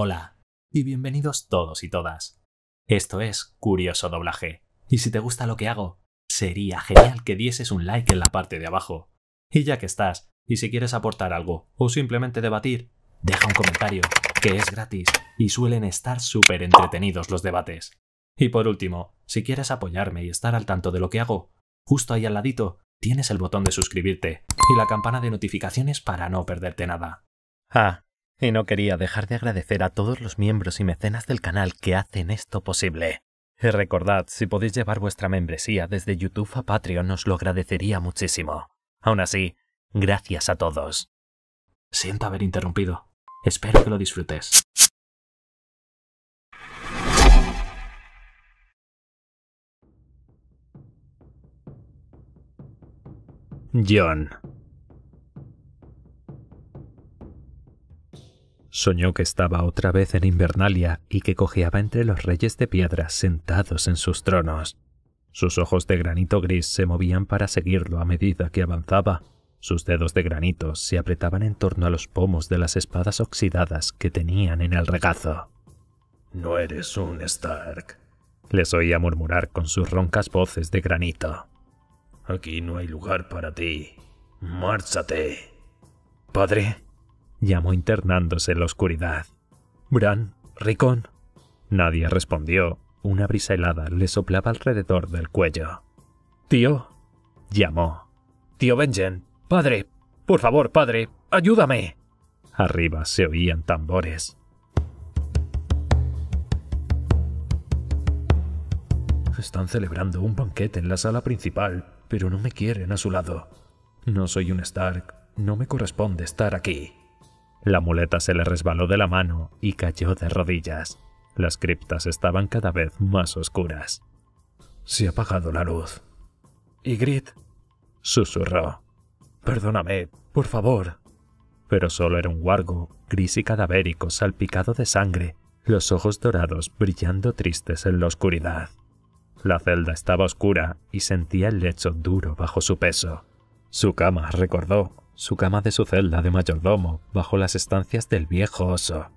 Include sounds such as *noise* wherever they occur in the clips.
Hola, y bienvenidos todos y todas. Esto es Curioso Doblaje, y si te gusta lo que hago, sería genial que dieses un like en la parte de abajo. Y ya que estás, y si quieres aportar algo, o simplemente debatir, deja un comentario, que es gratis, y suelen estar súper entretenidos los debates. Y por último, si quieres apoyarme y estar al tanto de lo que hago, justo ahí al ladito tienes el botón de suscribirte y la campana de notificaciones para no perderte nada. Ah, y no quería dejar de agradecer a todos los miembros y mecenas del canal que hacen esto posible. Y recordad, si podéis llevar vuestra membresía desde YouTube a Patreon os lo agradecería muchísimo. Aún así, gracias a todos. Siento haber interrumpido. Espero que lo disfrutes. John. Soñó que estaba otra vez en Invernalia y que cojeaba entre los reyes de piedra sentados en sus tronos. Sus ojos de granito gris se movían para seguirlo a medida que avanzaba. Sus dedos de granito se apretaban en torno a los pomos de las espadas oxidadas que tenían en el regazo. No eres un Stark, les oía murmurar con sus roncas voces de granito. Aquí no hay lugar para ti. Márchate. Padre, llamó internándose en la oscuridad. Bran, Ricón. Nadie respondió. Una brisa helada le soplaba alrededor del cuello. Tío, llamó. Tío Benjen, padre, por favor, padre, ayúdame. Arriba se oían tambores. Están celebrando un banquete en la sala principal, pero no me quieren a su lado. No soy un Stark, no me corresponde estar aquí. La muleta se le resbaló de la mano y cayó de rodillas. Las criptas estaban cada vez más oscuras. Se ha apagado la luz. Ygritte, susurró. Perdóname, por favor. Pero solo era un wargo, gris y cadavérico, salpicado de sangre, los ojos dorados brillando tristes en la oscuridad. La celda estaba oscura y sentía el lecho duro bajo su peso. Su cama, recordó, su cama de su celda de mayordomo, bajo las estancias del viejo oso.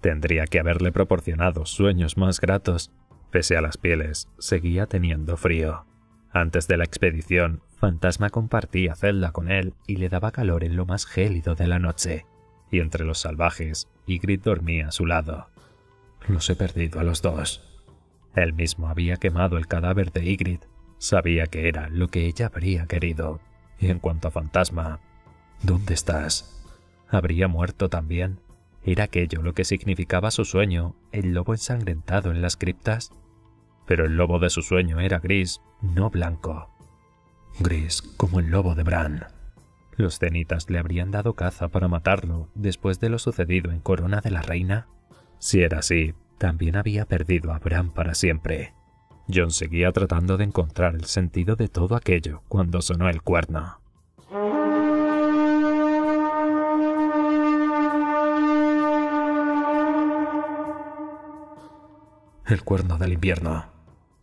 Tendría que haberle proporcionado sueños más gratos. Pese a las pieles, seguía teniendo frío. Antes de la expedición, Fantasma compartía celda con él y le daba calor en lo más gélido de la noche. Y entre los salvajes, Ygritte dormía a su lado. Los he perdido a los dos. Él mismo había quemado el cadáver de Ygritte. Sabía que era lo que ella habría querido. Y en cuanto a Fantasma, ¿Dónde estás? ¿Habría muerto también? ¿Era aquello lo que significaba su sueño, el lobo ensangrentado en las criptas? Pero el lobo de su sueño era gris, no blanco. Gris como el lobo de Bran. ¿Los cenitas le habrían dado caza para matarlo después de lo sucedido en Corona de la Reina? Si era así, también había perdido a Bran para siempre. John seguía tratando de encontrar el sentido de todo aquello cuando sonó el cuerno. El cuerno del invierno,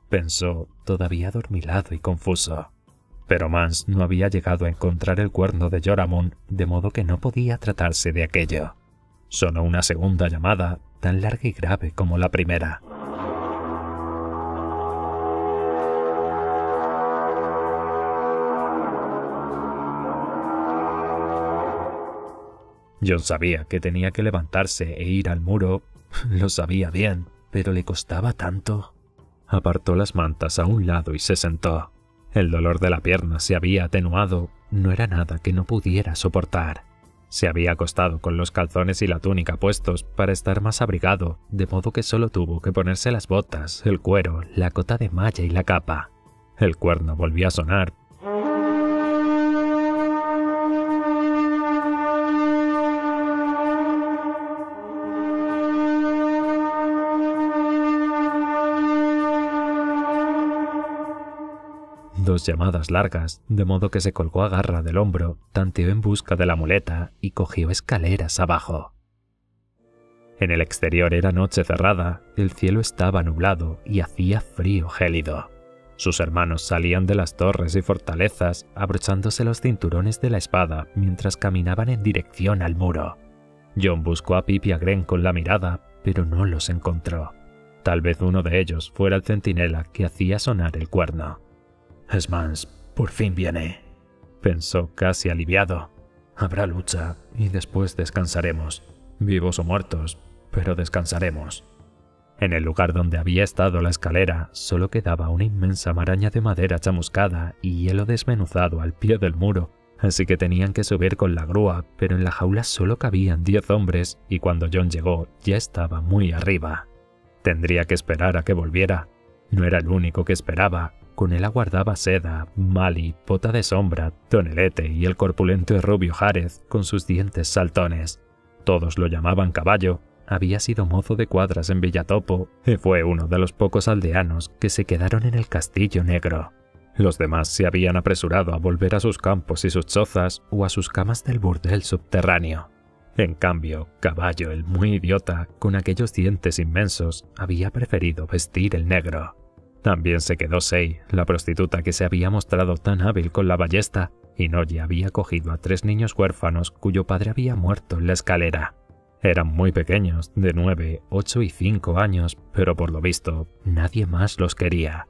pensó, todavía adormilado y confuso. Pero Mans no había llegado a encontrar el cuerno de Joramon, de modo que no podía tratarse de aquello. Sonó una segunda llamada, tan larga y grave como la primera. John sabía que tenía que levantarse e ir al muro. *laughs* Lo sabía bien, pero le costaba tanto. Apartó las mantas a un lado y se sentó. El dolor de la pierna se había atenuado, no era nada que no pudiera soportar. Se había acostado con los calzones y la túnica puestos para estar más abrigado, de modo que solo tuvo que ponerse las botas, el cuero, la cota de malla y la capa. El cuerno volvió a sonar, llamadas largas, de modo que se colgó a garra del hombro, tanteó en busca de la muleta y cogió escaleras abajo. En el exterior era noche cerrada, el cielo estaba nublado y hacía frío gélido. Sus hermanos salían de las torres y fortalezas, abrochándose los cinturones de la espada mientras caminaban en dirección al muro. John buscó a Pip y a Gren con la mirada, pero no los encontró. Tal vez uno de ellos fuera el centinela que hacía sonar el cuerno. Esmans, por fin viene, pensó casi aliviado. Habrá lucha y después descansaremos, vivos o muertos, pero descansaremos. En el lugar donde había estado la escalera solo quedaba una inmensa maraña de madera chamuscada y hielo desmenuzado al pie del muro, así que tenían que subir con la grúa, pero en la jaula solo cabían diez hombres y cuando John llegó ya estaba muy arriba. Tendría que esperar a que volviera. No era el único que esperaba. Con él aguardaba Seda, Mali, Pota de Sombra, Tonelete y el corpulento rubio Járez con sus dientes saltones. Todos lo llamaban caballo. Había sido mozo de cuadras en Villatopo y fue uno de los pocos aldeanos que se quedaron en el Castillo Negro. Los demás se habían apresurado a volver a sus campos y sus chozas o a sus camas del burdel subterráneo. En cambio, Caballo, el muy idiota, con aquellos dientes inmensos, había preferido vestir el negro. También se quedó Sei, la prostituta que se había mostrado tan hábil con la ballesta, y Noye había cogido a tres niños huérfanos cuyo padre había muerto en la escalera. Eran muy pequeños, de nueve, ocho y cinco años, pero por lo visto nadie más los quería.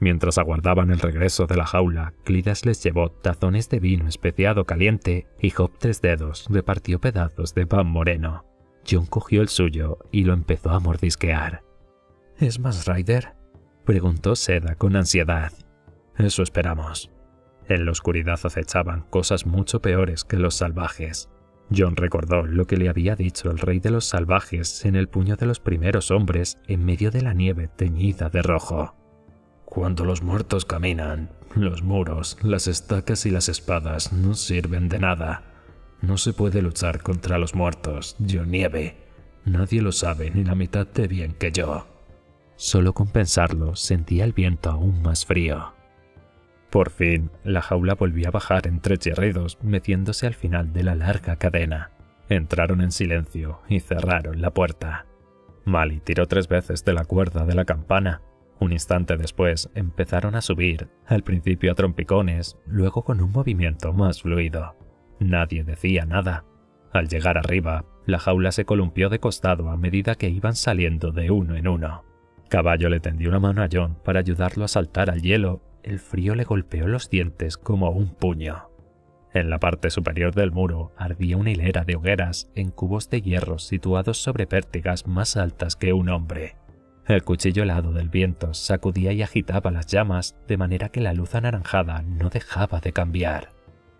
Mientras aguardaban el regreso de la jaula, Clidas les llevó tazones de vino especiado caliente y Job tres dedos repartió pedazos de pan moreno. John cogió el suyo y lo empezó a mordisquear. ¿Es más Ryder? Preguntó Seda con ansiedad. Eso esperamos. En la oscuridad acechaban cosas mucho peores que los salvajes. John recordó lo que le había dicho el rey de los salvajes en el puño de los primeros hombres en medio de la nieve teñida de rojo. Cuando los muertos caminan, los muros, las estacas y las espadas no sirven de nada. No se puede luchar contra los muertos, yo nieve. Nadie lo sabe ni la mitad de bien que yo. Solo con pensarlo sentía el viento aún más frío. Por fin, la jaula volvió a bajar entre chirridos, metiéndose al final de la larga cadena. Entraron en silencio y cerraron la puerta. Mali tiró tres veces de la cuerda de la campana, un instante después empezaron a subir, al principio a trompicones, luego con un movimiento más fluido. Nadie decía nada. Al llegar arriba, la jaula se columpió de costado a medida que iban saliendo de uno en uno. Caballo le tendió una mano a John para ayudarlo a saltar al hielo. El frío le golpeó los dientes como un puño. En la parte superior del muro ardía una hilera de hogueras en cubos de hierro situados sobre pértigas más altas que un hombre. El cuchillo helado del viento sacudía y agitaba las llamas de manera que la luz anaranjada no dejaba de cambiar.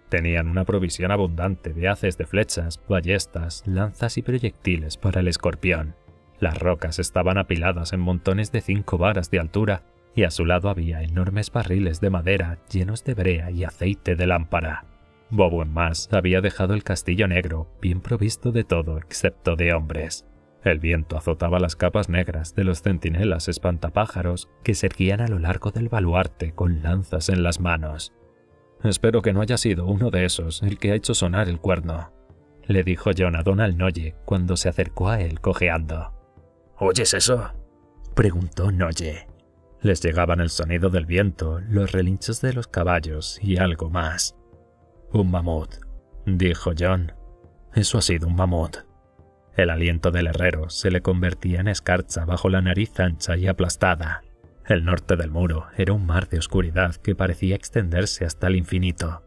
Tenían una provisión abundante de haces de flechas, ballestas, lanzas y proyectiles para el escorpión. Las rocas estaban apiladas en montones de cinco varas de altura y a su lado había enormes barriles de madera llenos de brea y aceite de lámpara. Bobo en más había dejado el castillo negro bien provisto de todo excepto de hombres. El viento azotaba las capas negras de los centinelas espantapájaros que se erguían a lo largo del baluarte con lanzas en las manos. Espero que no haya sido uno de esos el que ha hecho sonar el cuerno, le dijo John a Donald Noye cuando se acercó a él cojeando. ¿Oyes eso? preguntó Noye. Les llegaban el sonido del viento, los relinchos de los caballos y algo más. Un mamut, dijo John. Eso ha sido un mamut. El aliento del herrero se le convertía en escarcha bajo la nariz ancha y aplastada. El norte del muro era un mar de oscuridad que parecía extenderse hasta el infinito.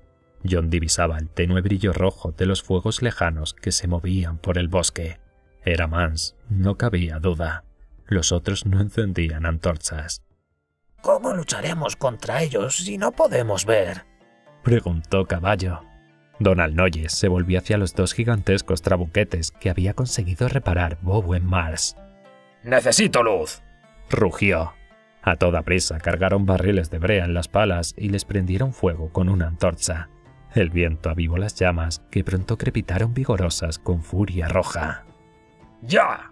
John divisaba el tenue brillo rojo de los fuegos lejanos que se movían por el bosque. Era Mans, no cabía duda. Los otros no encendían antorchas. ¿Cómo lucharemos contra ellos si no podemos ver? preguntó Caballo. Donald Noyes se volvió hacia los dos gigantescos trabuquetes que había conseguido reparar Bobo en Mars. ¡Necesito luz! rugió. A toda prisa cargaron barriles de brea en las palas y les prendieron fuego con una antorcha. El viento avivó las llamas, que pronto crepitaron vigorosas con furia roja. ¡Ya!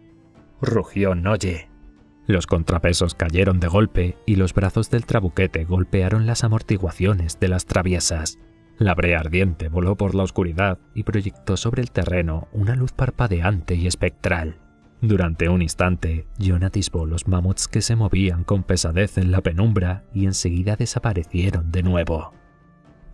rugió Noye. Los contrapesos cayeron de golpe y los brazos del trabuquete golpearon las amortiguaciones de las traviesas. La brea ardiente voló por la oscuridad y proyectó sobre el terreno una luz parpadeante y espectral. Durante un instante, John atisbó los mamuts que se movían con pesadez en la penumbra y enseguida desaparecieron de nuevo.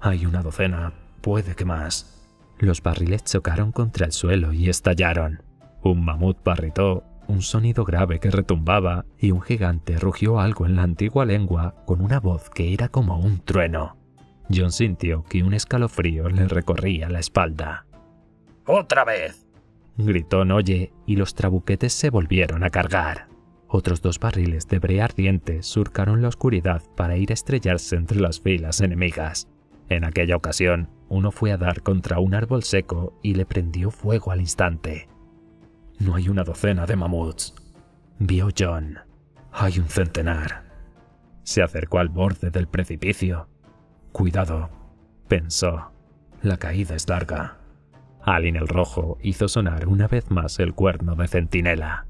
Hay una docena, puede que más. Los barriles chocaron contra el suelo y estallaron. Un mamut barritó, un sonido grave que retumbaba y un gigante rugió algo en la antigua lengua con una voz que era como un trueno. John sintió que un escalofrío le recorría la espalda. ¡Otra vez! gritó Noye y los trabuquetes se volvieron a cargar. Otros dos barriles de brea ardiente surcaron la oscuridad para ir a estrellarse entre las filas enemigas. En aquella ocasión, uno fue a dar contra un árbol seco y le prendió fuego al instante. No hay una docena de mamuts, vio John. Hay un centenar. Se acercó al borde del precipicio. Cuidado, pensó. La caída es larga. Alin el Rojo hizo sonar una vez más el cuerno de centinela.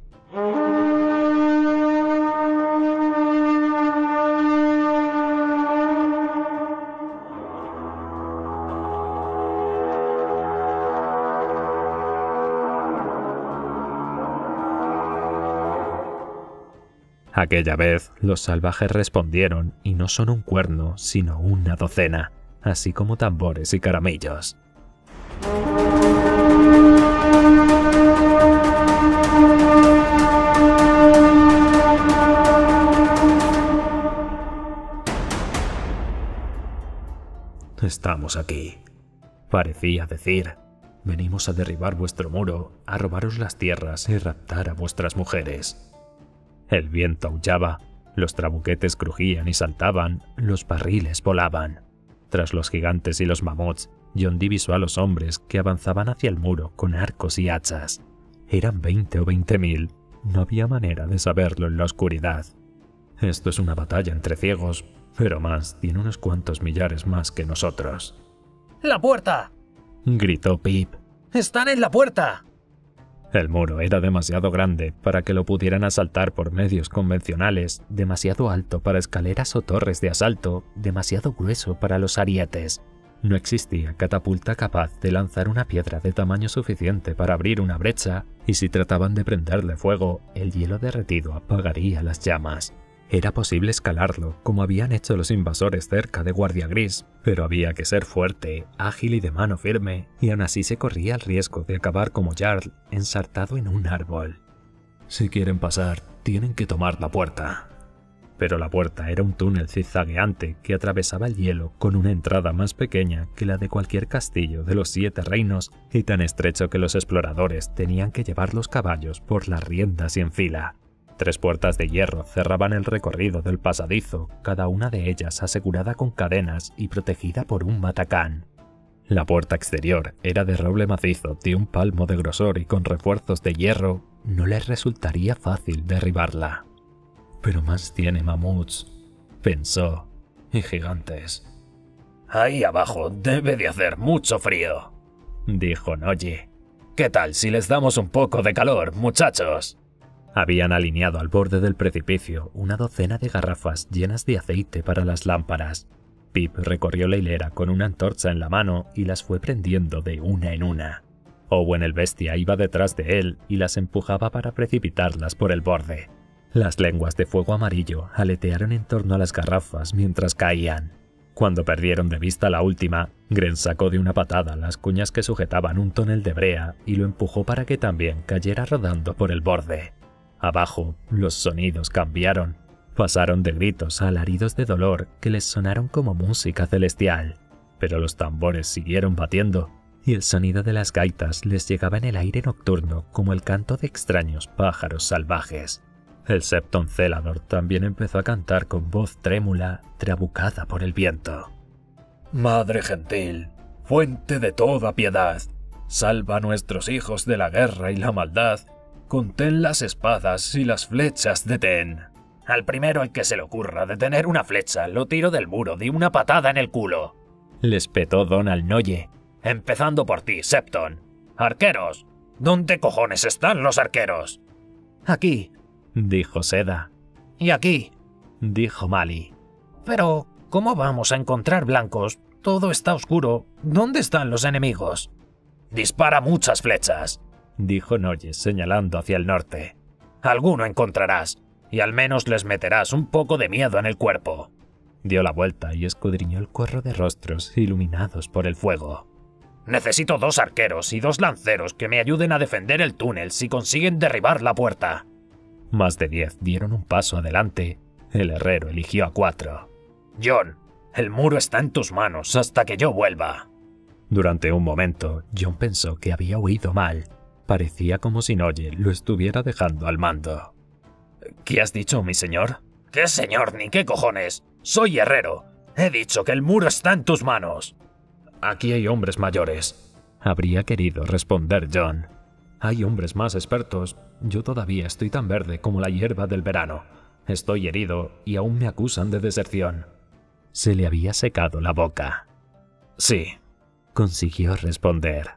Aquella vez los salvajes respondieron y no son un cuerno, sino una docena, así como tambores y caramillos. Estamos aquí. Parecía decir, venimos a derribar vuestro muro, a robaros las tierras y raptar a vuestras mujeres. El viento aullaba, los trabuquetes crujían y saltaban, los barriles volaban. Tras los gigantes y los mamuts, John divisó a los hombres que avanzaban hacia el muro con arcos y hachas. Eran veinte o veinte mil. No había manera de saberlo en la oscuridad. Esto es una batalla entre ciegos, pero más tiene unos cuantos millares más que nosotros. ¡La puerta! gritó Pip. ¡Están en la puerta! El muro era demasiado grande para que lo pudieran asaltar por medios convencionales, demasiado alto para escaleras o torres de asalto, demasiado grueso para los arietes. No existía catapulta capaz de lanzar una piedra de tamaño suficiente para abrir una brecha, y si trataban de prenderle fuego, el hielo derretido apagaría las llamas. Era posible escalarlo, como habían hecho los invasores cerca de Guardia Gris, pero había que ser fuerte, ágil y de mano firme, y aún así se corría el riesgo de acabar como Jarl, ensartado en un árbol. Si quieren pasar, tienen que tomar la puerta. Pero la puerta era un túnel zigzagueante que atravesaba el hielo con una entrada más pequeña que la de cualquier castillo de los siete reinos y tan estrecho que los exploradores tenían que llevar los caballos por las riendas y en fila. Tres puertas de hierro cerraban el recorrido del pasadizo, cada una de ellas asegurada con cadenas y protegida por un matacán. La puerta exterior era de roble macizo de un palmo de grosor y con refuerzos de hierro, no les resultaría fácil derribarla. Pero más tiene mamuts, pensó, y gigantes. Ahí abajo debe de hacer mucho frío, dijo Noye. ¿Qué tal si les damos un poco de calor, muchachos? Habían alineado al borde del precipicio una docena de garrafas llenas de aceite para las lámparas. Pip recorrió la hilera con una antorcha en la mano y las fue prendiendo de una en una. Owen el bestia iba detrás de él y las empujaba para precipitarlas por el borde. Las lenguas de fuego amarillo aletearon en torno a las garrafas mientras caían. Cuando perdieron de vista la última, Gren sacó de una patada las cuñas que sujetaban un tonel de brea y lo empujó para que también cayera rodando por el borde. Abajo, los sonidos cambiaron. Pasaron de gritos a alaridos de dolor que les sonaron como música celestial. Pero los tambores siguieron batiendo, y el sonido de las gaitas les llegaba en el aire nocturno como el canto de extraños pájaros salvajes. El Septon Celador también empezó a cantar con voz trémula, trabucada por el viento. Madre gentil, fuente de toda piedad, salva a nuestros hijos de la guerra y la maldad Contén las espadas y las flechas de Ten. Al primero al que se le ocurra detener una flecha, lo tiro del muro de una patada en el culo. Les petó Donald Noye. Empezando por ti, Septon. Arqueros. ¿Dónde cojones están los arqueros? Aquí, dijo Seda. Y aquí, dijo Mali. Pero, ¿cómo vamos a encontrar blancos? Todo está oscuro. ¿Dónde están los enemigos? Dispara muchas flechas dijo Noyes señalando hacia el norte. Alguno encontrarás, y al menos les meterás un poco de miedo en el cuerpo. Dio la vuelta y escudriñó el cuerro de rostros iluminados por el fuego. Necesito dos arqueros y dos lanceros que me ayuden a defender el túnel si consiguen derribar la puerta. Más de diez dieron un paso adelante. El herrero eligió a cuatro. John, el muro está en tus manos hasta que yo vuelva. Durante un momento, John pensó que había oído mal. Parecía como si Noye lo estuviera dejando al mando. ¿Qué has dicho, mi señor? ¿Qué señor ni qué cojones? Soy herrero. He dicho que el muro está en tus manos. Aquí hay hombres mayores. Habría querido responder John. Hay hombres más expertos. Yo todavía estoy tan verde como la hierba del verano. Estoy herido y aún me acusan de deserción. Se le había secado la boca. Sí, consiguió responder.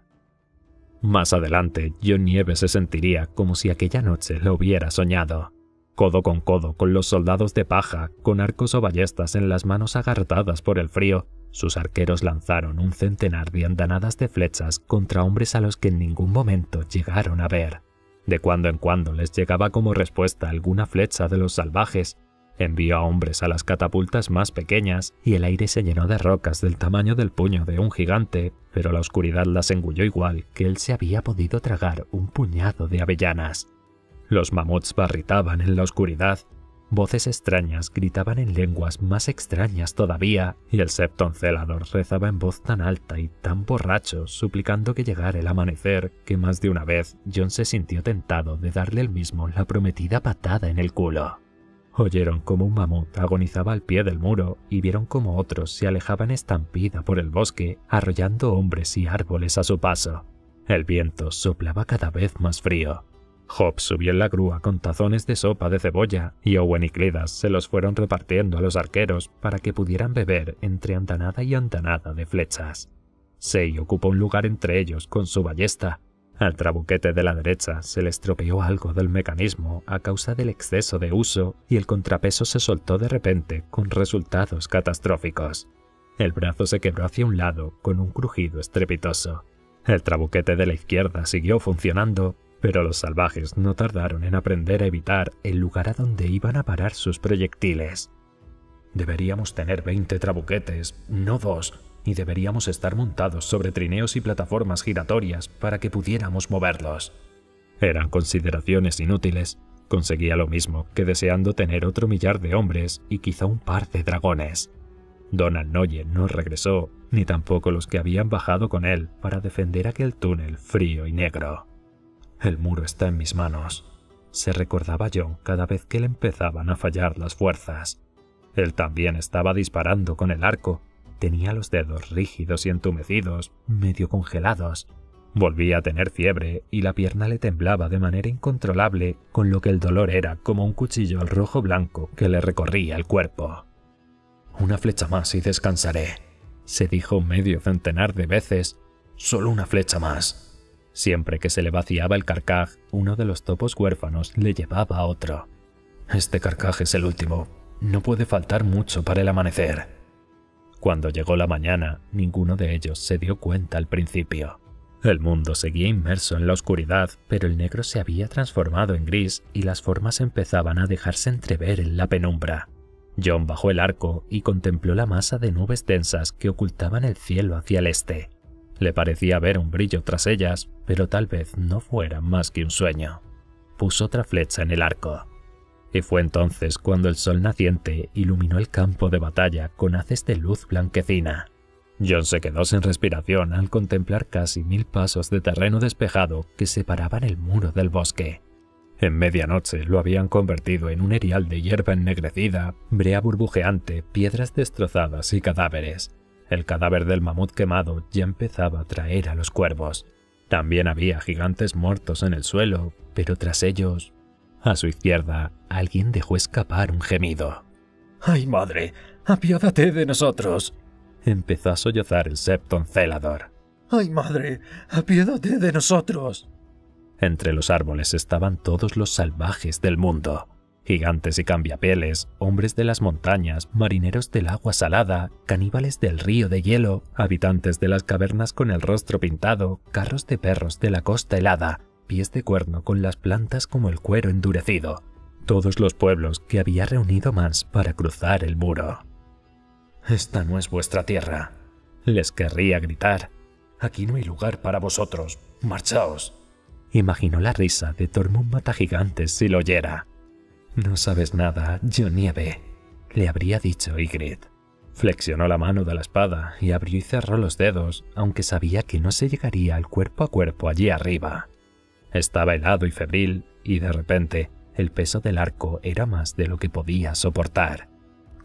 Más adelante, John Nieves se sentiría como si aquella noche lo hubiera soñado. Codo con codo con los soldados de paja, con arcos o ballestas en las manos agarrotadas por el frío, sus arqueros lanzaron un centenar de andanadas de flechas contra hombres a los que en ningún momento llegaron a ver. De cuando en cuando les llegaba como respuesta alguna flecha de los salvajes. Envió a hombres a las catapultas más pequeñas y el aire se llenó de rocas del tamaño del puño de un gigante, pero la oscuridad las engulló igual que él se había podido tragar un puñado de avellanas. Los mamuts barritaban en la oscuridad Voces extrañas gritaban en lenguas más extrañas todavía, y el Septon Celador rezaba en voz tan alta y tan borracho, suplicando que llegara el amanecer, que más de una vez John se sintió tentado de darle el mismo la prometida patada en el culo. Oyeron como un mamut agonizaba al pie del muro y vieron como otros se alejaban estampida por el bosque, arrollando hombres y árboles a su paso. El viento soplaba cada vez más frío. Job subió en la grúa con tazones de sopa de cebolla y Owen y Clidas se los fueron repartiendo a los arqueros para que pudieran beber entre andanada y andanada de flechas. Sei ocupó un lugar entre ellos con su ballesta. Al trabuquete de la derecha se le estropeó algo del mecanismo a causa del exceso de uso y el contrapeso se soltó de repente con resultados catastróficos. El brazo se quebró hacia un lado con un crujido estrepitoso. El trabuquete de la izquierda siguió funcionando, pero los salvajes no tardaron en aprender a evitar el lugar a donde iban a parar sus proyectiles. Deberíamos tener 20 trabuquetes, no dos, y deberíamos estar montados sobre trineos y plataformas giratorias para que pudiéramos moverlos. Eran consideraciones inútiles. Conseguía lo mismo que deseando tener otro millar de hombres y quizá un par de dragones. Donald Noye no regresó, ni tampoco los que habían bajado con él para defender aquel túnel frío y negro. El muro está en mis manos, se recordaba John cada vez que le empezaban a fallar las fuerzas. Él también estaba disparando con el arco. Tenía los dedos rígidos y entumecidos, medio congelados. Volvía a tener fiebre y la pierna le temblaba de manera incontrolable, con lo que el dolor era como un cuchillo al rojo blanco que le recorría el cuerpo. Una flecha más y descansaré, se dijo medio centenar de veces. Solo una flecha más. Siempre que se le vaciaba el carcaj, uno de los topos huérfanos le llevaba a otro. Este carcaj es el último. No puede faltar mucho para el amanecer. Cuando llegó la mañana, ninguno de ellos se dio cuenta al principio. El mundo seguía inmerso en la oscuridad, pero el negro se había transformado en gris y las formas empezaban a dejarse entrever en la penumbra. John bajó el arco y contempló la masa de nubes densas que ocultaban el cielo hacia el este. Le parecía ver un brillo tras ellas, pero tal vez no fuera más que un sueño. Puso otra flecha en el arco. Y fue entonces cuando el sol naciente iluminó el campo de batalla con haces de luz blanquecina. John se quedó sin respiración al contemplar casi mil pasos de terreno despejado que separaban el muro del bosque. En medianoche lo habían convertido en un erial de hierba ennegrecida, brea burbujeante, piedras destrozadas y cadáveres. El cadáver del mamut quemado ya empezaba a traer a los cuervos. También había gigantes muertos en el suelo, pero tras ellos, a su izquierda, alguien dejó escapar un gemido. ¡Ay, madre! ¡Apiádate de nosotros! Empezó a sollozar el Septon Celador. ¡Ay, madre! ¡Apiádate de nosotros! Entre los árboles estaban todos los salvajes del mundo gigantes y cambiapieles, hombres de las montañas, marineros del agua salada, caníbales del río de hielo, habitantes de las cavernas con el rostro pintado, carros de perros de la costa helada, pies de cuerno con las plantas como el cuero endurecido, todos los pueblos que había reunido Mans para cruzar el muro. Esta no es vuestra tierra, les querría gritar. Aquí no hay lugar para vosotros. Marchaos. Imaginó la risa de Tormund Matagigantes si lo oyera. No sabes nada, John Nieve, le habría dicho Ygritte. Flexionó la mano de la espada y abrió y cerró los dedos, aunque sabía que no se llegaría al cuerpo a cuerpo allí arriba. Estaba helado y febril, y de repente el peso del arco era más de lo que podía soportar.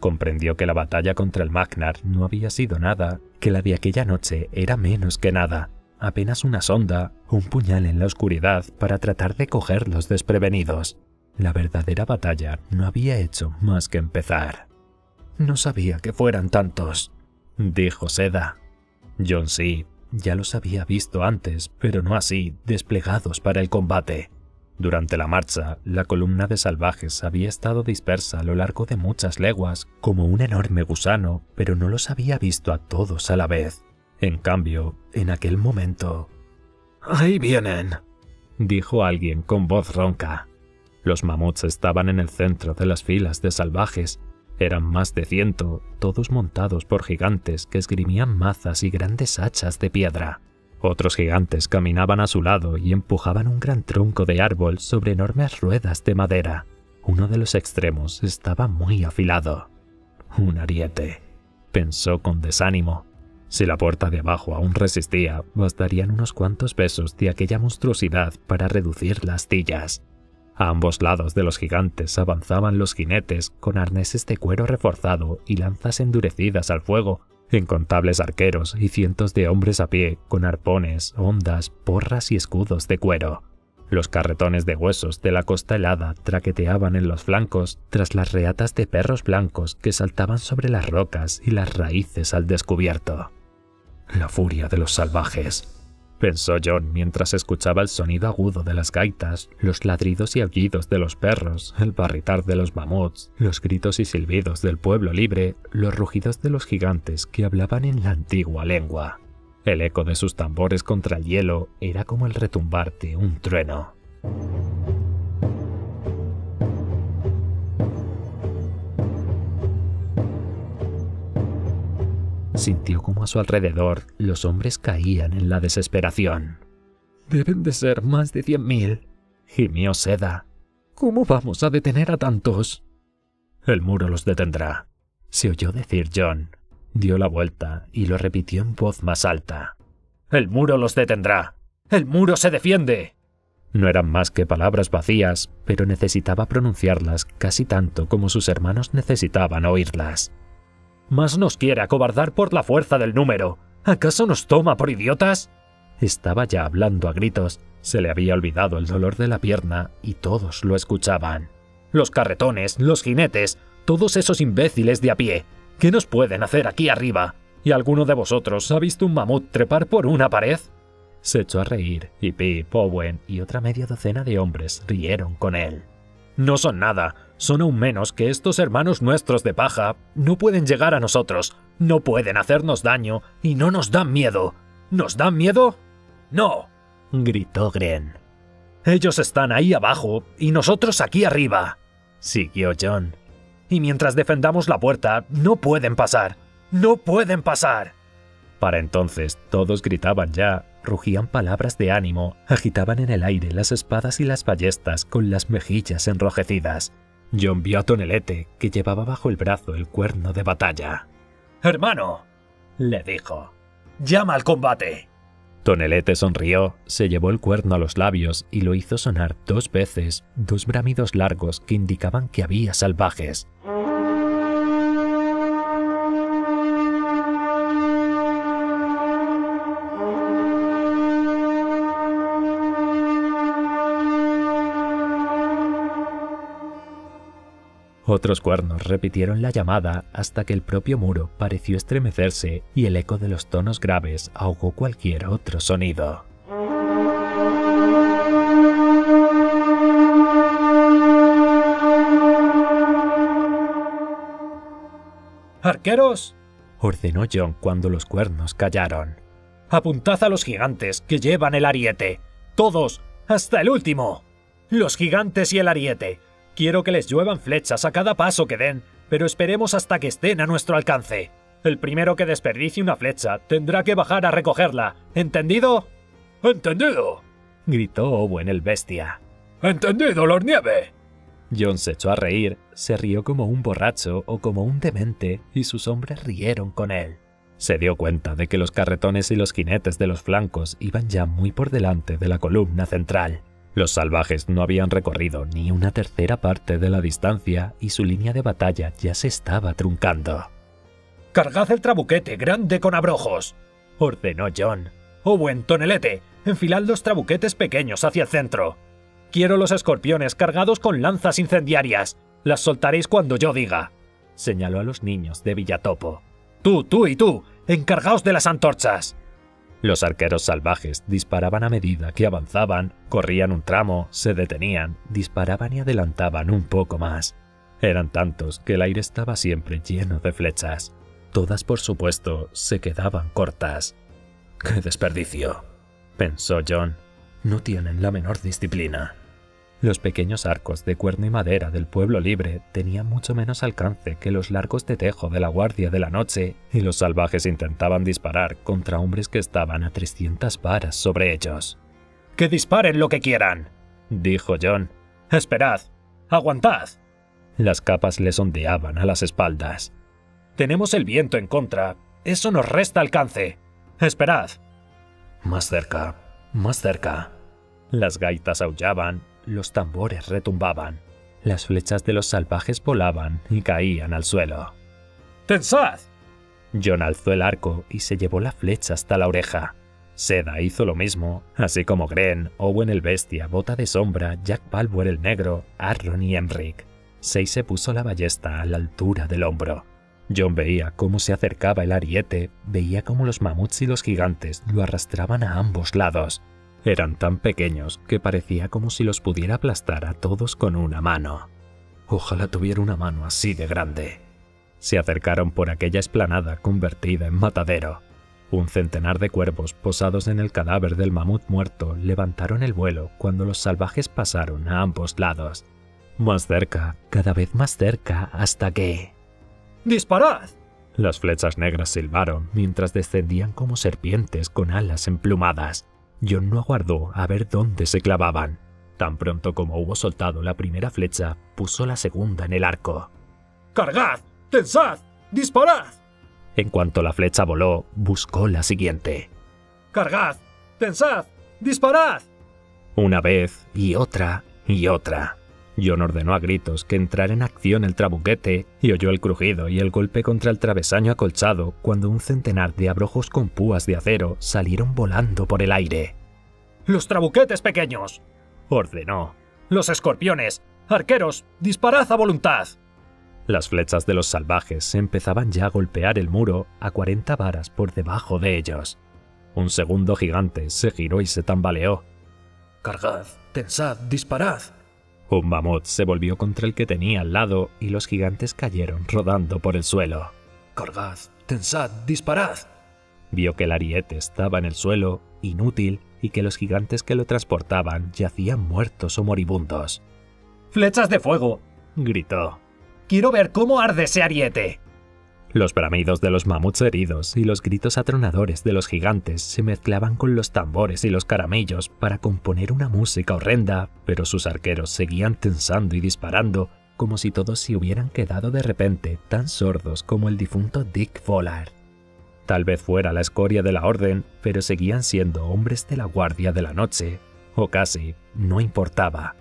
Comprendió que la batalla contra el Magnar no había sido nada, que la de aquella noche era menos que nada, apenas una sonda, un puñal en la oscuridad para tratar de cogerlos desprevenidos. La verdadera batalla no había hecho más que empezar. No sabía que fueran tantos, dijo Seda. John sí, ya los había visto antes, pero no así, desplegados para el combate. Durante la marcha, la columna de salvajes había estado dispersa a lo largo de muchas leguas, como un enorme gusano, pero no los había visto a todos a la vez. En cambio, en aquel momento... Ahí vienen, dijo alguien con voz ronca. Los mamuts estaban en el centro de las filas de salvajes. Eran más de ciento, todos montados por gigantes que esgrimían mazas y grandes hachas de piedra. Otros gigantes caminaban a su lado y empujaban un gran tronco de árbol sobre enormes ruedas de madera. Uno de los extremos estaba muy afilado. Un ariete, pensó con desánimo. Si la puerta de abajo aún resistía, bastarían unos cuantos besos de aquella monstruosidad para reducir las tillas. A ambos lados de los gigantes avanzaban los jinetes con arneses de cuero reforzado y lanzas endurecidas al fuego, incontables arqueros y cientos de hombres a pie con arpones, ondas, porras y escudos de cuero. Los carretones de huesos de la costa helada traqueteaban en los flancos tras las reatas de perros blancos que saltaban sobre las rocas y las raíces al descubierto. La furia de los salvajes, pensó John mientras escuchaba el sonido agudo de las gaitas, los ladridos y aullidos de los perros, el barritar de los mamuts, los gritos y silbidos del pueblo libre, los rugidos de los gigantes que hablaban en la antigua lengua. El eco de sus tambores contra el hielo era como el retumbar de un trueno. Sintió como a su alrededor los hombres caían en la desesperación. Deben de ser más de cien mil, gimió Seda. ¿Cómo vamos a detener a tantos? El muro los detendrá, se oyó decir John. Dio la vuelta y lo repitió en voz más alta. El muro los detendrá. El muro se defiende. No eran más que palabras vacías, pero necesitaba pronunciarlas casi tanto como sus hermanos necesitaban oírlas. Más nos quiere acobardar por la fuerza del número. ¿Acaso nos toma por idiotas? Estaba ya hablando a gritos. Se le había olvidado el dolor de la pierna y todos lo escuchaban. Los carretones, los jinetes, todos esos imbéciles de a pie. ¿Qué nos pueden hacer aquí arriba? ¿Y alguno de vosotros ha visto un mamut trepar por una pared? Se echó a reír y Pip, Owen y otra media docena de hombres rieron con él. No son nada, son aún menos que estos hermanos nuestros de paja. No pueden llegar a nosotros, no pueden hacernos daño y no nos dan miedo. ¿Nos dan miedo? No, gritó Gren. Ellos están ahí abajo y nosotros aquí arriba, siguió John. Y mientras defendamos la puerta, no pueden pasar. No pueden pasar. Para entonces todos gritaban ya, rugían palabras de ánimo, agitaban en el aire las espadas y las ballestas con las mejillas enrojecidas. John vio a Tonelete, que llevaba bajo el brazo el cuerno de batalla. Hermano, le dijo, llama al combate. Tonelete sonrió, se llevó el cuerno a los labios y lo hizo sonar dos veces, dos bramidos largos que indicaban que había salvajes. Otros cuernos repitieron la llamada hasta que el propio muro pareció estremecerse y el eco de los tonos graves ahogó cualquier otro sonido. ¡Arqueros! ordenó John cuando los cuernos callaron. Apuntad a los gigantes que llevan el ariete. Todos, hasta el último. Los gigantes y el ariete. Quiero que les lluevan flechas a cada paso que den, pero esperemos hasta que estén a nuestro alcance. El primero que desperdicie una flecha tendrá que bajar a recogerla. ¿Entendido? Entendido. gritó Owen el bestia. Entendido, Lord Nieve. John se echó a reír, se rió como un borracho o como un demente, y sus hombres rieron con él. Se dio cuenta de que los carretones y los jinetes de los flancos iban ya muy por delante de la columna central. Los salvajes no habían recorrido ni una tercera parte de la distancia y su línea de batalla ya se estaba truncando. ¡Cargad el trabuquete grande con abrojos! ordenó John. Owen, tonelete, enfilad los trabuquetes pequeños hacia el centro. Quiero los escorpiones cargados con lanzas incendiarias. Las soltaréis cuando yo diga. Señaló a los niños de Villatopo. Tú, tú y tú, encargaos de las antorchas. Los arqueros salvajes disparaban a medida que avanzaban, corrían un tramo, se detenían, disparaban y adelantaban un poco más. Eran tantos que el aire estaba siempre lleno de flechas. Todas, por supuesto, se quedaban cortas. ¡Qué desperdicio! pensó John. No tienen la menor disciplina. Los pequeños arcos de cuerno y madera del pueblo libre tenían mucho menos alcance que los largos de tejo de la Guardia de la Noche, y los salvajes intentaban disparar contra hombres que estaban a 300 varas sobre ellos. ¡Que disparen lo que quieran! dijo John. Esperad. Aguantad. Las capas les ondeaban a las espaldas. Tenemos el viento en contra. Eso nos resta alcance. Esperad. Más cerca, más cerca. Las gaitas aullaban, los tambores retumbaban, las flechas de los salvajes volaban y caían al suelo. ¡Tensad! John alzó el arco y se llevó la flecha hasta la oreja. Seda hizo lo mismo, así como Gren, Owen el bestia, Bota de sombra, Jack Balboa el negro, Arron y Emric. Sei se puso la ballesta a la altura del hombro. John veía cómo se acercaba el ariete, veía cómo los mamuts y los gigantes lo arrastraban a ambos lados. Eran tan pequeños que parecía como si los pudiera aplastar a todos con una mano. Ojalá tuviera una mano así de grande. Se acercaron por aquella esplanada convertida en matadero. Un centenar de cuervos posados en el cadáver del mamut muerto levantaron el vuelo cuando los salvajes pasaron a ambos lados. Más cerca, cada vez más cerca, hasta que... ¡Disparad! Las flechas negras silbaron mientras descendían como serpientes con alas emplumadas. John no aguardó a ver dónde se clavaban. Tan pronto como hubo soltado la primera flecha, puso la segunda en el arco. ¡Cargad! ¡Tensad! ¡Disparad! En cuanto la flecha voló, buscó la siguiente. ¡Cargad! ¡Tensad! ¡Disparad! Una vez y otra y otra. John ordenó a gritos que entrara en acción el trabuquete y oyó el crujido y el golpe contra el travesaño acolchado cuando un centenar de abrojos con púas de acero salieron volando por el aire. ¡Los trabuquetes pequeños! ordenó. ¡Los escorpiones! ¡Arqueros! ¡Disparad a voluntad! Las flechas de los salvajes empezaban ya a golpear el muro a 40 varas por debajo de ellos. Un segundo gigante se giró y se tambaleó. Cargad, tensad, disparad. Un mamut se volvió contra el que tenía al lado y los gigantes cayeron rodando por el suelo. Cargad, tensad, disparad. Vio que el ariete estaba en el suelo, inútil, y que los gigantes que lo transportaban yacían muertos o moribundos. ¡Flechas de fuego! gritó. Quiero ver cómo arde ese ariete. Los bramidos de los mamuts heridos y los gritos atronadores de los gigantes se mezclaban con los tambores y los caramillos para componer una música horrenda, pero sus arqueros seguían tensando y disparando como si todos se hubieran quedado de repente tan sordos como el difunto Dick Vollard. Tal vez fuera la escoria de la orden, pero seguían siendo hombres de la guardia de la noche, o casi, no importaba.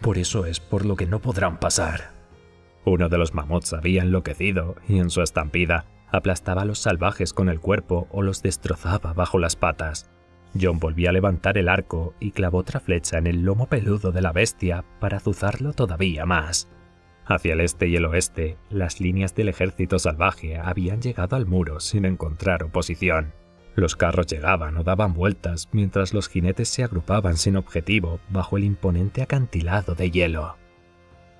Por eso es por lo que no podrán pasar. Uno de los mamuts había enloquecido y en su estampida aplastaba a los salvajes con el cuerpo o los destrozaba bajo las patas. John volvió a levantar el arco y clavó otra flecha en el lomo peludo de la bestia para azuzarlo todavía más. Hacia el este y el oeste, las líneas del ejército salvaje habían llegado al muro sin encontrar oposición. Los carros llegaban o daban vueltas mientras los jinetes se agrupaban sin objetivo bajo el imponente acantilado de hielo.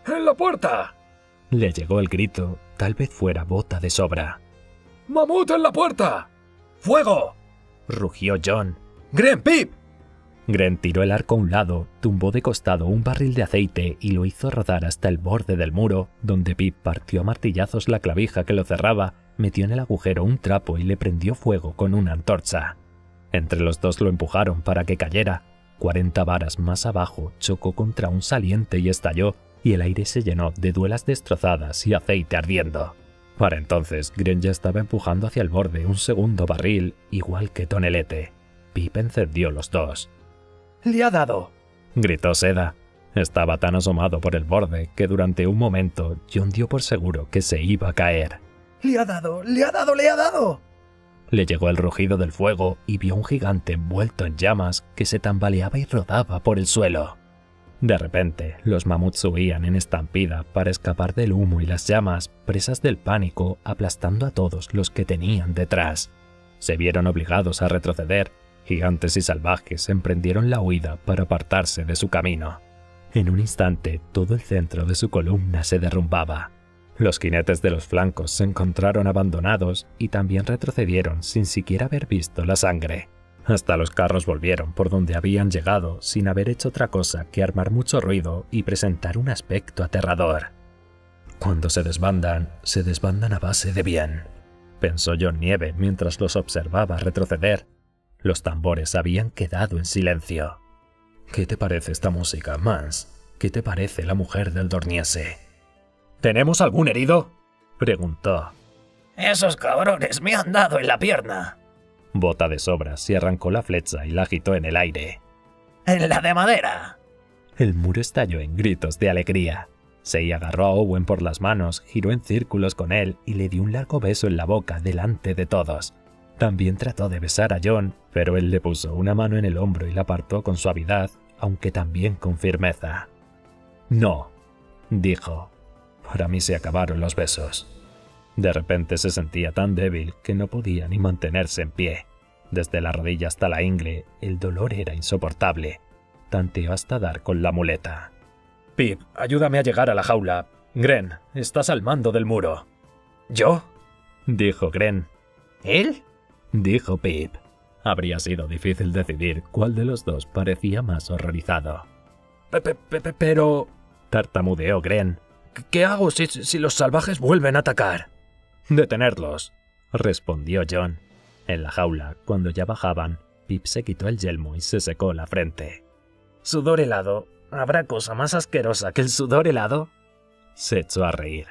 ¡En la puerta! Le llegó el grito, tal vez fuera bota de sobra. ¡Mamut en la puerta! ¡Fuego! rugió John. ¡Gren Pip! Gren tiró el arco a un lado, tumbó de costado un barril de aceite y lo hizo rodar hasta el borde del muro, donde Pip partió a martillazos la clavija que lo cerraba metió en el agujero un trapo y le prendió fuego con una antorcha. Entre los dos lo empujaron para que cayera. Cuarenta varas más abajo chocó contra un saliente y estalló, y el aire se llenó de duelas destrozadas y aceite ardiendo. Para entonces, Gren ya estaba empujando hacia el borde un segundo barril, igual que Tonelete. Pip encendió los dos. ¡Le ha dado! gritó Seda. Estaba tan asomado por el borde que durante un momento John dio por seguro que se iba a caer. ¡Le ha dado! ¡Le ha dado! ¡Le ha dado! Le llegó el rugido del fuego y vio un gigante envuelto en llamas que se tambaleaba y rodaba por el suelo. De repente, los mamuts huían en estampida para escapar del humo y las llamas, presas del pánico, aplastando a todos los que tenían detrás. Se vieron obligados a retroceder. Gigantes y salvajes emprendieron la huida para apartarse de su camino. En un instante, todo el centro de su columna se derrumbaba. Los jinetes de los flancos se encontraron abandonados y también retrocedieron sin siquiera haber visto la sangre. Hasta los carros volvieron por donde habían llegado sin haber hecho otra cosa que armar mucho ruido y presentar un aspecto aterrador. Cuando se desbandan, se desbandan a base de bien, pensó John Nieve mientras los observaba retroceder. Los tambores habían quedado en silencio. ¿Qué te parece esta música, Mans? ¿Qué te parece la mujer del Dorniese? ¿Tenemos algún herido? preguntó. Esos cabrones me han dado en la pierna. Bota de sobras y arrancó la flecha y la agitó en el aire. En la de madera. El muro estalló en gritos de alegría. Se agarró a Owen por las manos, giró en círculos con él y le dio un largo beso en la boca delante de todos. También trató de besar a John, pero él le puso una mano en el hombro y la apartó con suavidad, aunque también con firmeza. No, dijo. Para mí se acabaron los besos. De repente se sentía tan débil que no podía ni mantenerse en pie. Desde la rodilla hasta la ingle, el dolor era insoportable. Tanteó hasta dar con la muleta. Pip, ayúdame a llegar a la jaula. Gren, estás al mando del muro. ¿Yo? Dijo Gren. ¿Él? Dijo Pip. Habría sido difícil decidir cuál de los dos parecía más horrorizado. Pero... tartamudeó Gren. ¿Qué hago si, si los salvajes vuelven a atacar? Detenerlos, respondió John. En la jaula, cuando ya bajaban, Pip se quitó el yelmo y se secó la frente. Sudor helado. ¿Habrá cosa más asquerosa que el sudor helado? Se echó a reír.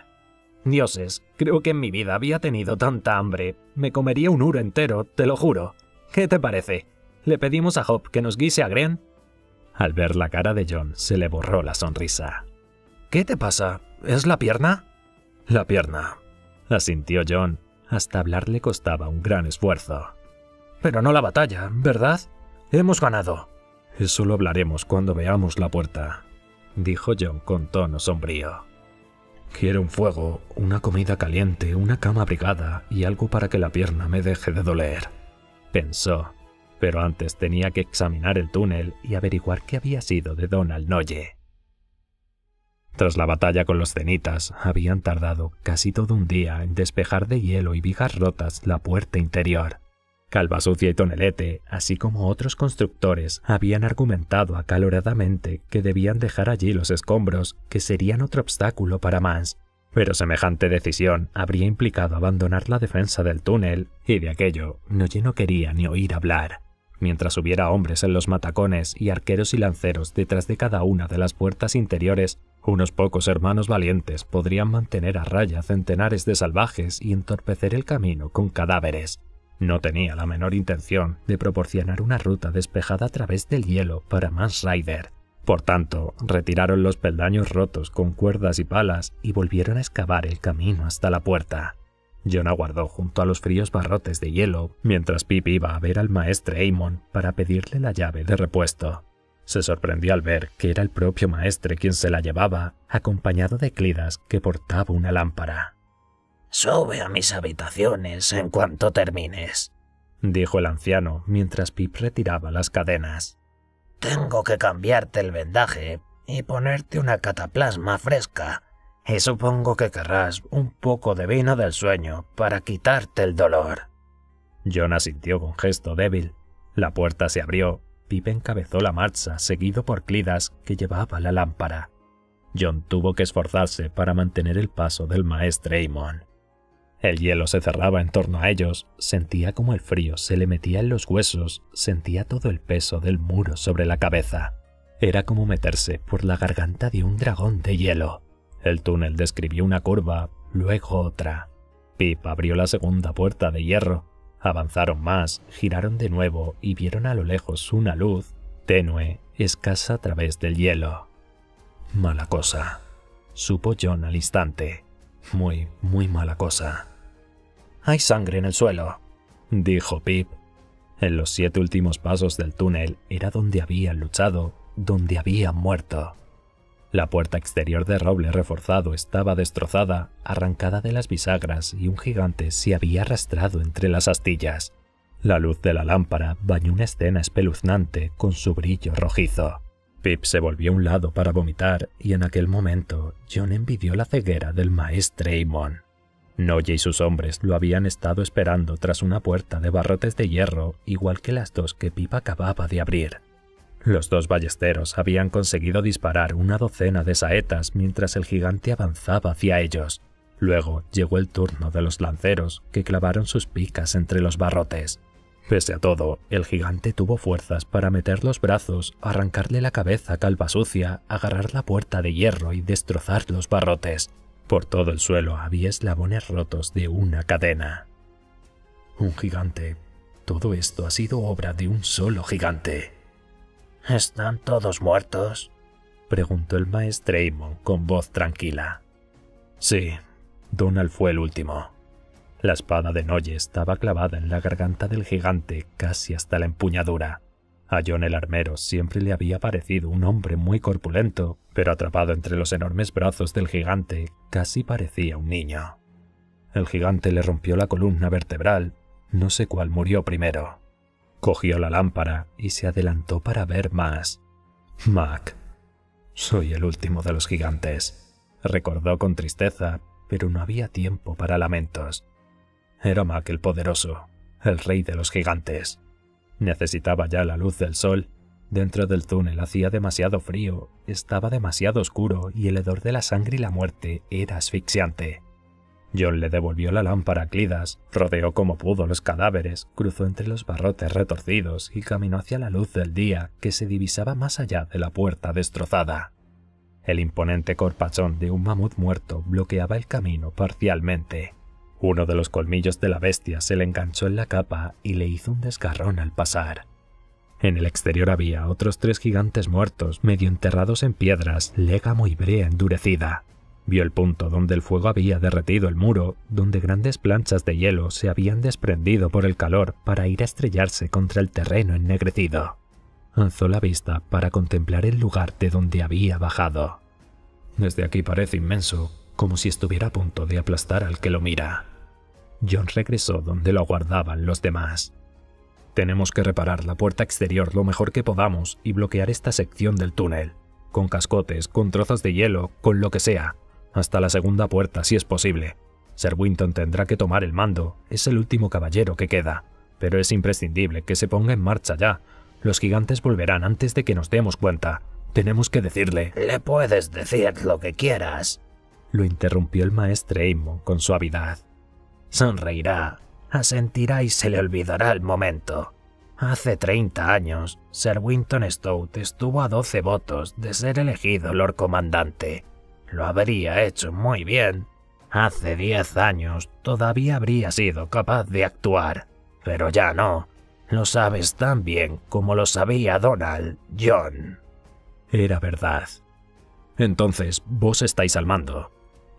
Dioses, creo que en mi vida había tenido tanta hambre. Me comería un uro entero, te lo juro. ¿Qué te parece? ¿Le pedimos a Hop que nos guise a Gren? Al ver la cara de John, se le borró la sonrisa. ¿Qué te pasa? ¿Es la pierna? La pierna, asintió John. Hasta hablar le costaba un gran esfuerzo. Pero no la batalla, ¿verdad? Hemos ganado. Eso lo hablaremos cuando veamos la puerta, dijo John con tono sombrío. Quiero un fuego, una comida caliente, una cama abrigada y algo para que la pierna me deje de doler. Pensó, pero antes tenía que examinar el túnel y averiguar qué había sido de Donald Noye. Tras la batalla con los cenitas, habían tardado casi todo un día en despejar de hielo y vigas rotas la puerta interior. Calva Sucia y Tonelete, así como otros constructores, habían argumentado acaloradamente que debían dejar allí los escombros, que serían otro obstáculo para más. Pero semejante decisión habría implicado abandonar la defensa del túnel, y de aquello Noye no quería ni oír hablar. Mientras hubiera hombres en los matacones y arqueros y lanceros detrás de cada una de las puertas interiores, unos pocos hermanos valientes podrían mantener a raya centenares de salvajes y entorpecer el camino con cadáveres. No tenía la menor intención de proporcionar una ruta despejada a través del hielo para Mans Rider. Por tanto, retiraron los peldaños rotos con cuerdas y palas y volvieron a excavar el camino hasta la puerta. John aguardó junto a los fríos barrotes de hielo mientras Pip iba a ver al maestre Amon para pedirle la llave de repuesto. Se sorprendió al ver que era el propio maestre quien se la llevaba, acompañado de Clidas que portaba una lámpara. Sube a mis habitaciones en cuanto termines, dijo el anciano mientras Pip retiraba las cadenas. Tengo que cambiarte el vendaje y ponerte una cataplasma fresca. Y supongo que querrás un poco de vino del sueño para quitarte el dolor. John asintió con gesto débil. La puerta se abrió. Pip encabezó la marcha, seguido por Clidas, que llevaba la lámpara. John tuvo que esforzarse para mantener el paso del maestre Amon. El hielo se cerraba en torno a ellos, sentía como el frío se le metía en los huesos, sentía todo el peso del muro sobre la cabeza. Era como meterse por la garganta de un dragón de hielo. El túnel describió una curva, luego otra. Pip abrió la segunda puerta de hierro. Avanzaron más, giraron de nuevo y vieron a lo lejos una luz, tenue, escasa a través del hielo. Mala cosa, supo John al instante. Muy, muy mala cosa. Hay sangre en el suelo, dijo Pip. En los siete últimos pasos del túnel era donde habían luchado, donde habían muerto. La puerta exterior de roble reforzado estaba destrozada, arrancada de las bisagras y un gigante se había arrastrado entre las astillas. La luz de la lámpara bañó una escena espeluznante con su brillo rojizo. Pip se volvió a un lado para vomitar y en aquel momento John envidió la ceguera del maestre Amon. Noye y sus hombres lo habían estado esperando tras una puerta de barrotes de hierro igual que las dos que Pip acababa de abrir. Los dos ballesteros habían conseguido disparar una docena de saetas mientras el gigante avanzaba hacia ellos. Luego llegó el turno de los lanceros, que clavaron sus picas entre los barrotes. Pese a todo, el gigante tuvo fuerzas para meter los brazos, arrancarle la cabeza calva sucia, agarrar la puerta de hierro y destrozar los barrotes. Por todo el suelo había eslabones rotos de una cadena. Un gigante. Todo esto ha sido obra de un solo gigante. ¿Están todos muertos? preguntó el maestro Amon con voz tranquila. Sí, Donald fue el último. La espada de Noye estaba clavada en la garganta del gigante casi hasta la empuñadura. A John el armero siempre le había parecido un hombre muy corpulento, pero atrapado entre los enormes brazos del gigante casi parecía un niño. El gigante le rompió la columna vertebral, no sé cuál murió primero. Cogió la lámpara y se adelantó para ver más. Mac. Soy el último de los gigantes, recordó con tristeza, pero no había tiempo para lamentos. Era Mac el poderoso, el rey de los gigantes. Necesitaba ya la luz del sol. Dentro del túnel hacía demasiado frío, estaba demasiado oscuro y el hedor de la sangre y la muerte era asfixiante. John le devolvió la lámpara a Clidas, rodeó como pudo los cadáveres, cruzó entre los barrotes retorcidos y caminó hacia la luz del día que se divisaba más allá de la puerta destrozada. El imponente corpachón de un mamut muerto bloqueaba el camino parcialmente. Uno de los colmillos de la bestia se le enganchó en la capa y le hizo un desgarrón al pasar. En el exterior había otros tres gigantes muertos, medio enterrados en piedras, légamo y brea endurecida. Vio el punto donde el fuego había derretido el muro, donde grandes planchas de hielo se habían desprendido por el calor para ir a estrellarse contra el terreno ennegrecido. Alzó la vista para contemplar el lugar de donde había bajado. Desde aquí parece inmenso, como si estuviera a punto de aplastar al que lo mira. John regresó donde lo aguardaban los demás. Tenemos que reparar la puerta exterior lo mejor que podamos y bloquear esta sección del túnel, con cascotes, con trozos de hielo, con lo que sea, hasta la segunda puerta si es posible. Sir Winton tendrá que tomar el mando, es el último caballero que queda, pero es imprescindible que se ponga en marcha ya. Los gigantes volverán antes de que nos demos cuenta. Tenemos que decirle... Le puedes decir lo que quieras, lo interrumpió el maestro Amon con suavidad. Sonreirá, asentirá y se le olvidará el momento. Hace 30 años, Sir Winton Stout estuvo a 12 votos de ser elegido Lord Comandante. Lo habría hecho muy bien. Hace 10 años todavía habría sido capaz de actuar, pero ya no. Lo sabes tan bien como lo sabía Donald, John. Era verdad. Entonces, vos estáis al mando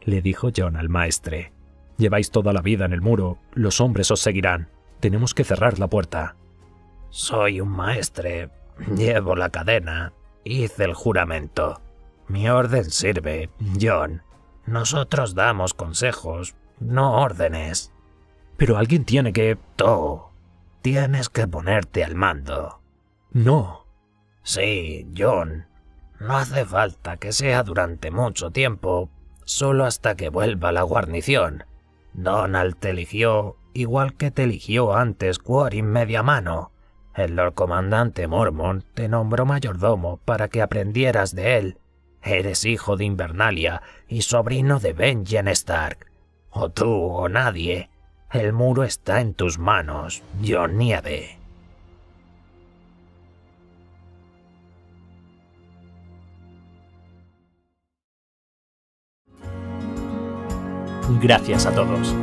le dijo John al maestre. Lleváis toda la vida en el muro, los hombres os seguirán. Tenemos que cerrar la puerta. Soy un maestre, llevo la cadena, hice el juramento. Mi orden sirve, John. Nosotros damos consejos, no órdenes. Pero alguien tiene que... Tú. Tienes que ponerte al mando. No. Sí, John. No hace falta que sea durante mucho tiempo, solo hasta que vuelva la guarnición. Donald te eligió igual que te eligió antes Quarry media mano. El Lord Comandante Mormon te nombró mayordomo para que aprendieras de él. Eres hijo de Invernalia y sobrino de Benjen Stark. O tú o nadie. El muro está en tus manos, Nieve. Gracias a todos.